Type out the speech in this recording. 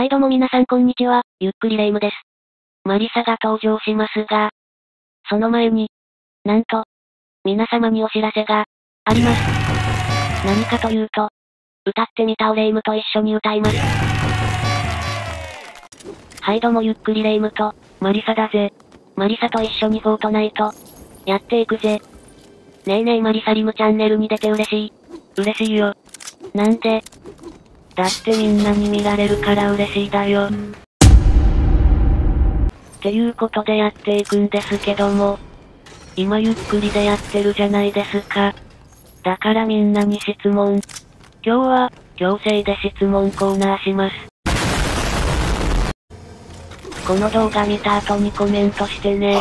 はいどうも皆さんこんにちは、ゆっくりレ夢ムです。マリサが登場しますが、その前に、なんと、皆様にお知らせが、あります。何かというと、歌ってみたをレ夢ムと一緒に歌います。はいどうもゆっくりレ夢ムと、マリサだぜ。マリサと一緒にフォートナイト、やっていくぜ。ねえねえマリサリムチャンネルに出て嬉しい。嬉しいよ。なんでだってみんなに見られるから嬉しいだよ。っていうことでやっていくんですけども。今ゆっくりでやってるじゃないですか。だからみんなに質問。今日は、強制で質問コーナーします。この動画見た後にコメントしてね。